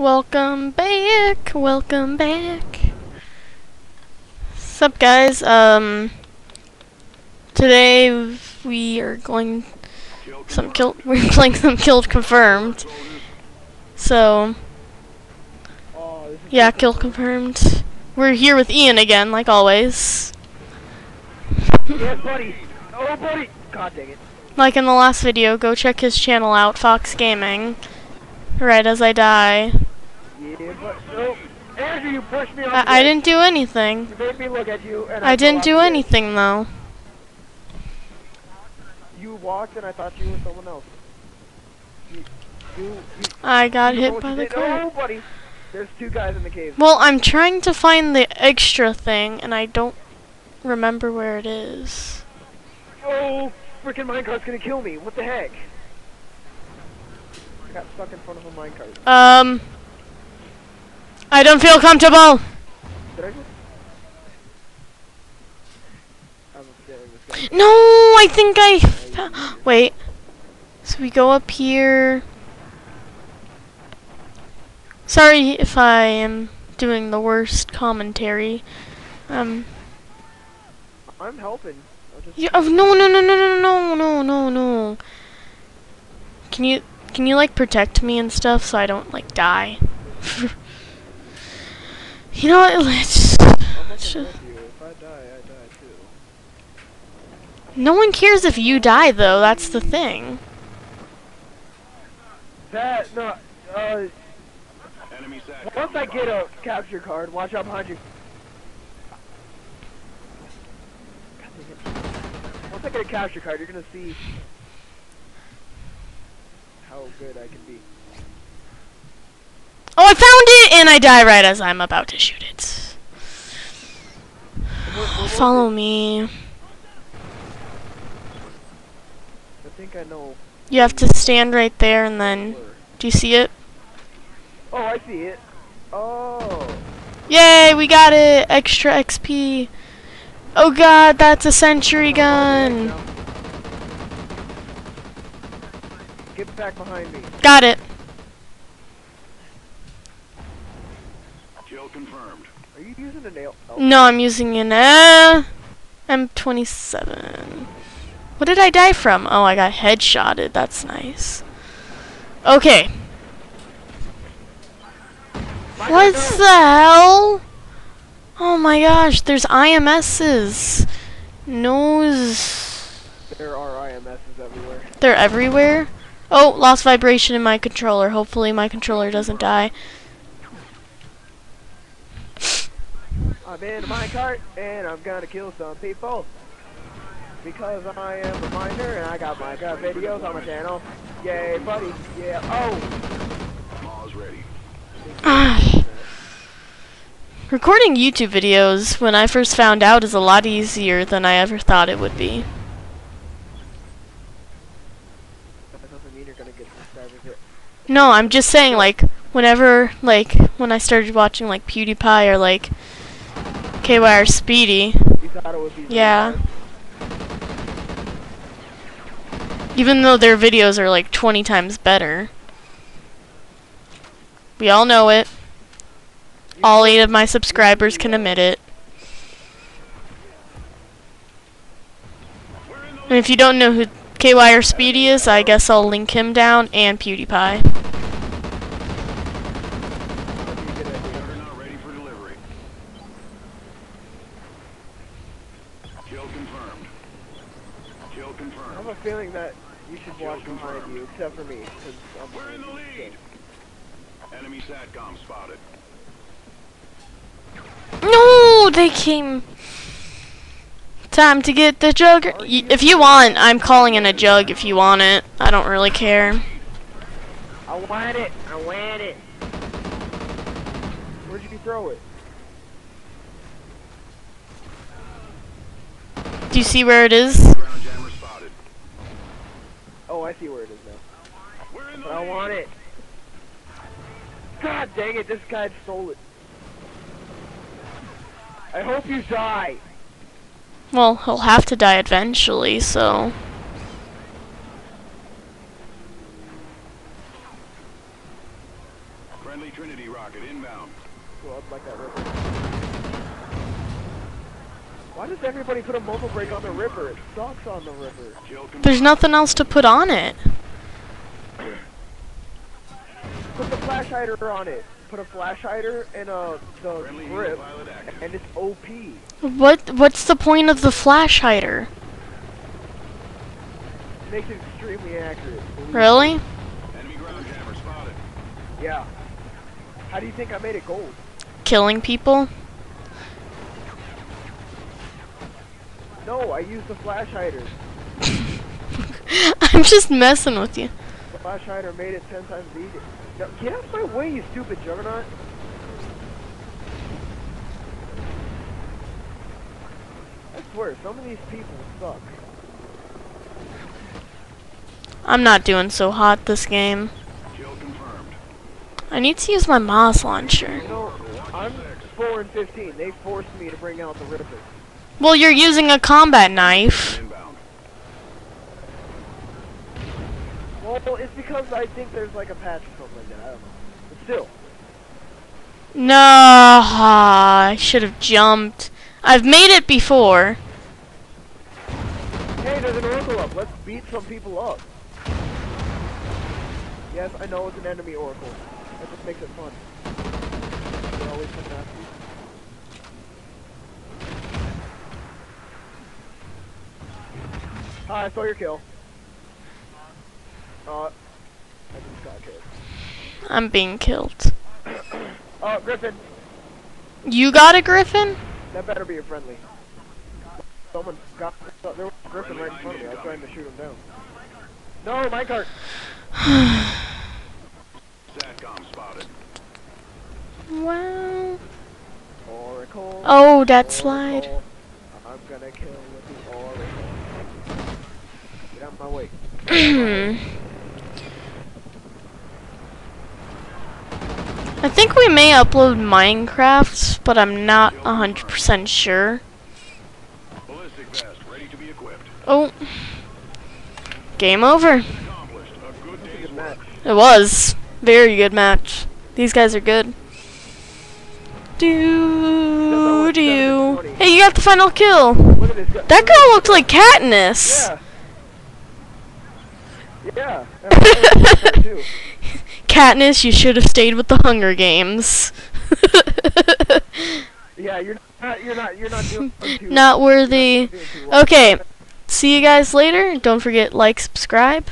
Welcome back, welcome back. Sup guys, um today we are going some kill we're playing some killed confirmed. So yeah, kill confirmed. We're here with Ian again, like always. Yes, buddy. Oh, buddy. God dang it. Like in the last video, go check his channel out, Fox Gaming. Right as I die. Yeah, but no. Andrew, you pushed me. I, I didn't do anything. You made me look at you, and I I, didn't do anything though. You walked, and I thought you were someone else. You, you, you I got hit by the car. Oh, buddy. There's two guys in the cave. Well, I'm trying to find the extra thing, and I don't remember where it is. Oh, freaking minecart's gonna kill me. What the heck? I got stuck in front of a minecart. Um, I don't feel comfortable. Did I just? I have a feeling this guy. No, I think I. Wait. So we go up here. Sorry if I am doing the worst commentary. Um. I'm helping. Yeah, oh, no, no, no, no, no, no, no, no, no. Can you, can you like protect me and stuff so I don't like die? you know what? Let's. No one cares if you die, though. That's the thing. That no. Uh, once I get a capture card, watch out behind you. Once I get a capture card, you're gonna see how good I can be. I found it, and I die right as I'm about to shoot it. And we're- we're Follow me. I think I know. You have to stand right there, and then. Do you see it? Oh, I see it. Oh. Yay, we got it! Extra XP. Oh god, that's a sentry gun. Get back behind me. Got it. Kill confirmed. Are you using a nail? Oh. No, I'm using an uh, M27. What did I die from? Oh, I got headshotted. That's nice. Okay. My What the hell? Oh my gosh, there's IMSs. Nose. There are IMSs everywhere. They're everywhere. Oh, lost vibration in my controller. Hopefully my controller doesn't die. I'm in a minecart and I'm gonna kill some people. Because I am a miner and I got Minecraft videos on my channel. Yay, buddy. Yeah. Oh! Maw's ready. Ah. Recording YouTube videos when I first found out is a lot easier than I ever thought it would be. That doesn't mean you're gonna get subscribers hit. No, I'm just saying like whenever like when I started watching like PewDiePie or like KY or Speedy, Yeah. even though their videos are like 20 times better. We all know it. All eight of my subscribers can admit it. And if you don't know who KY or Speedy is, I guess I'll link him down and PewDiePie. That'd be a good idea. We're not ready for delivery. Kill confirmed. Kill I have confirmed. a feeling that you should watch behind you, except for me, because I'm We're in the lead. Enemy satcom spotted. No, they came. Time to get the jug. Y- if you want, I'm calling in a jug if you want it. I don't really care. I want it. I want it. Where'd you throw it? Do you see where it is? Ground jammer spotted. Oh, I see where it is now. We're in the But I want it. God dang it, this guy stole it. I hope you die. Well, he'll have to die eventually, so. Friendly Trinity rocket inbound. Well, I'd like that Ripper. Why does everybody put a muzzle brake on the Ripper? It sucks on the Ripper. There's nothing else to put on it. Put the flash hider on it. Put a flash hider and a the grip, and it's OP. What what's the point of the flash hider? Makes it extremely accurate. believe me. Really? Enemy ground jammer spotted. Yeah. How do you think I made it gold? Killing people? No, I used the flash hider. I'm just messing with you. The flash hider made it ten times easier. Now, get out of my way, you stupid juggernaut. I swear, some of these people suck. I'm not doing so hot this game. Kill confirmed. I need to use my MAAWS launcher. You know, I'm 4 and 15. They forced me to bring out the Ripper. Well, you're using a combat knife. Well, it's because I think there's like a patch or something like that. I don't know. But still, No, ah, I should have jumped. I've made it before. hey, there's an Oracle up. Let's beat some people up. Yes, I know it's an enemy Oracle. That just makes it fun. They always come after you. Hi, I saw your kill. Uh, I just got killed. I'm being killed. Oh, Gryphon, You got a Gryphon? that better be a friendly. Someone got there was a Gryphon right in front of me. I was trying to shoot him down. No, minecart. Satcom spotted. Wow. Oracle. Oh, that slide. Oracle. I'm gonna kill with the Oracle. Get out of my way. I think we may upload Minecraft, but I'm not 100% sure. Ballistic vest ready to be equipped. Oh. Game over. Accomplished. A good day's Good work. match. It was. Very good match. These guys are good. Do do. Hey, you got the final kill. Look at this guy. That girl looked like Katniss. Yeah. Yeah. That's what I too. Katniss, you should have stayed with the Hunger Games. Yeah, you're not. You're not. You're not doing too. Not worthy. doing too well. Okay. See you guys later. Don't forget like, subscribe.